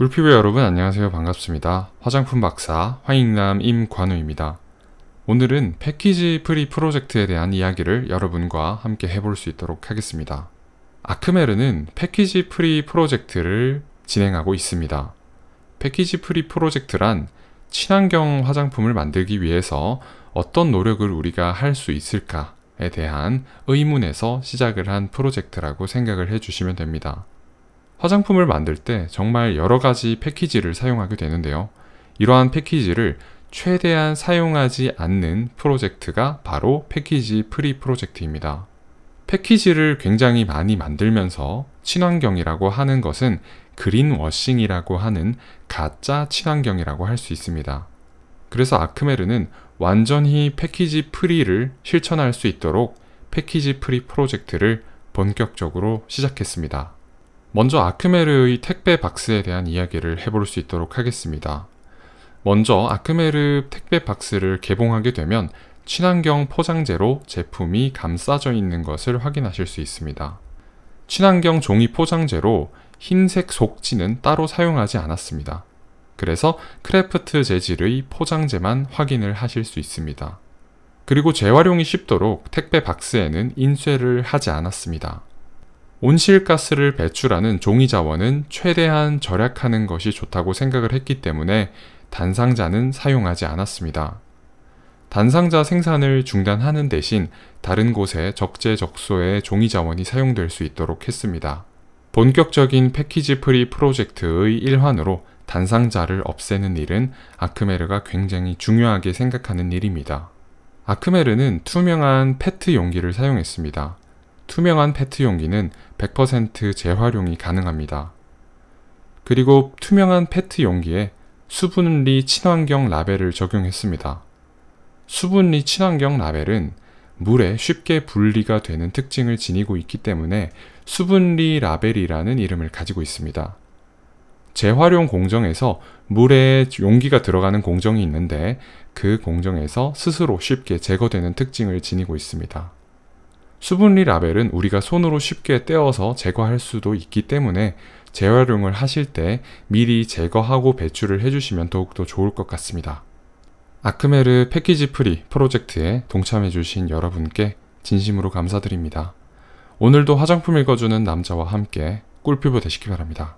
꿀피부 여러분 안녕하세요 반갑습니다. 화장품 박사 화잉남 임관우입니다. 오늘은 패키지 프리 프로젝트에 대한 이야기를 여러분과 함께 해볼 수 있도록 하겠습니다. 아크메르는 패키지 프리 프로젝트를 진행하고 있습니다. 패키지 프리 프로젝트란 친환경 화장품을 만들기 위해서 어떤 노력을 우리가 할 수 있을까에 대한 의문에서 시작을 한 프로젝트라고 생각을 해주시면 됩니다. 화장품을 만들 때 정말 여러 가지 패키지를 사용하게 되는데요. 이러한 패키지를 최대한 사용하지 않는 프로젝트가 바로 패키지 프리 프로젝트입니다. 패키지를 굉장히 많이 만들면서 친환경이라고 하는 것은 그린워싱이라고 하는 가짜 친환경이라고 할 수 있습니다. 그래서 아크메르는 완전히 패키지 프리를 실천할 수 있도록 패키지 프리 프로젝트를 본격적으로 시작했습니다. 먼저 아크메르의 택배 박스에 대한 이야기를 해볼 수 있도록 하겠습니다. 먼저 아크메르 택배 박스를 개봉하게 되면 친환경 포장재로 제품이 감싸져 있는 것을 확인하실 수 있습니다. 친환경 종이 포장재로 흰색 속지는 따로 사용하지 않았습니다. 그래서 크래프트 재질의 포장재만 확인을 하실 수 있습니다. 그리고 재활용이 쉽도록 택배 박스에는 인쇄를 하지 않았습니다. 온실가스를 배출하는 종이 자원은 최대한 절약하는 것이 좋다고 생각을 했기 때문에 단상자는 사용하지 않았습니다. 단상자 생산을 중단하는 대신 다른 곳에 적재적소에 종이 자원이 사용될 수 있도록 했습니다. 본격적인 패키지 프리 프로젝트의 일환으로 단상자를 없애는 일은 아크메르가 굉장히 중요하게 생각하는 일입니다. 아크메르는 투명한 페트 용기를 사용했습니다. 투명한 페트 용기는 100% 재활용이 가능합니다. 그리고 투명한 페트 용기에 수분리 친환경 라벨을 적용했습니다. 수분리 친환경 라벨은 물에 쉽게 분리가 되는 특징을 지니고 있기 때문에 수분리 라벨이라는 이름을 가지고 있습니다. 재활용 공정에서 물에 용기가 들어가는 공정이 있는데 그 공정에서 스스로 쉽게 제거되는 특징을 지니고 있습니다. 수분리 라벨은 우리가 손으로 쉽게 떼어서 제거할 수도 있기 때문에 재활용을 하실 때 미리 제거하고 배출을 해주시면 더욱더 좋을 것 같습니다. 아크메르 패키지 프리 프로젝트에 동참해주신 여러분께 진심으로 감사드립니다. 오늘도 화장품 읽어주는 남자와 함께 꿀피부 되시기 바랍니다.